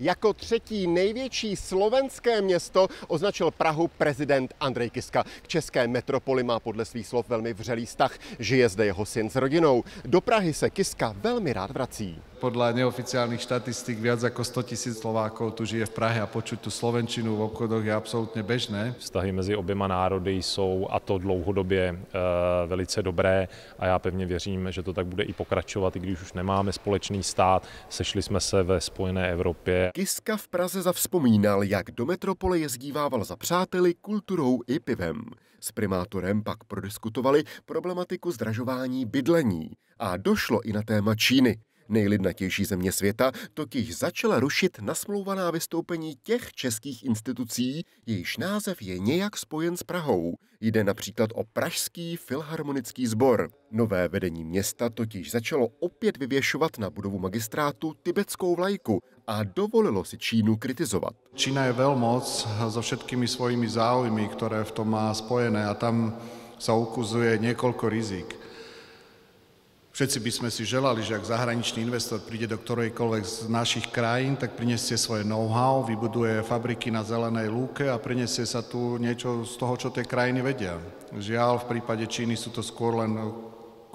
Jako třetí největší slovenské město označil Prahu prezident Andrej Kiska. K české metropoli má podle svých slov velmi vřelý vztah. Žije zde jeho syn s rodinou. Do Prahy se Kiska velmi rád vrací. Podľa neoficiálnych štatistík viac ako 100 tisíc Slovákov tu žije v Prahe a počuť tu slovenčinu v obchodoch je absolútne bežné. Vztahy mezi oběma národy jsou, a to dlouhodobě, velice dobré a já pevně věřím, že to tak bude i pokračovat, i když už nemáme společný stát. Sešli jsme se ve spojené Evropě. Kiska v Praze zavzpomínal, jak do metropole jezdívával za přáteli, kulturou i pivem. S primátorem pak prodiskutovali problematiku zdražování bydlení a došlo i na téma Číny. Nejlidnatější země světa totiž začala rušit nasmlouvaná vystoupení těch českých institucí, jejichž název je nějak spojen s Prahou. Jde například o Pražský filharmonický sbor. Nové vedení města totiž začalo opět vyvěšovat na budovu magistrátu tibetskou vlajku a dovolilo si Čínu kritizovat. Čína je veľmoc so všetkými svojimi záujmy, ktoré v tom má spojené a tam sa ukazuje niekoľko rizik. Všetci by sme si želali, že ak zahraničný investor príde do ktorejkoľvek z našich krajín, tak prinesie svoje know-how, vybuduje fabriky na zelenej lúke a prinesie sa tu niečo z toho, čo tie krajiny vedia. Žiaľ, v prípade Číny sú to skôr len,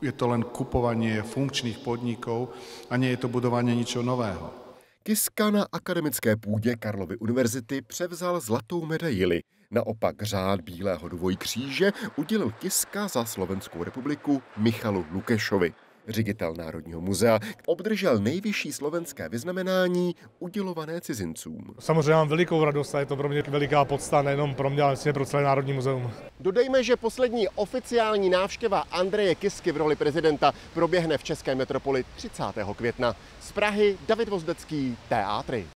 je to len kupovanie funkčných podnikov a nie je to budovanie ničeho nového. Kiska na akademické půdě Karlovy univerzity převzal zlatou medaili. Naopak řád Bílého dvojí kříže udělil Kiska za Slovenskou republiku Michalu Lukešovi. Ředitel Národního muzea obdržel nejvyšší slovenské vyznamenání udělované cizincům. Samozřejmě mám velikou radost a je to pro mě veliká podsta nejenom pro mě, ale vlastně pro celé Národní muzeum. Dodejme, že poslední oficiální návštěva Andreje Kisky v roli prezidenta proběhne v České metropoli 30. května. Z Prahy David Vozdecký, Teátry.